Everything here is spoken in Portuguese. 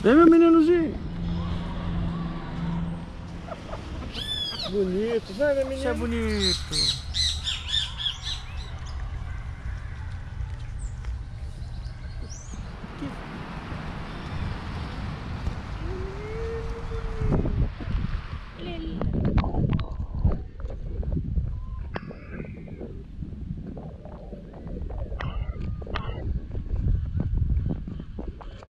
Vem, meu meninozinho. Bonito, vem, meu menino. Isso é bonito.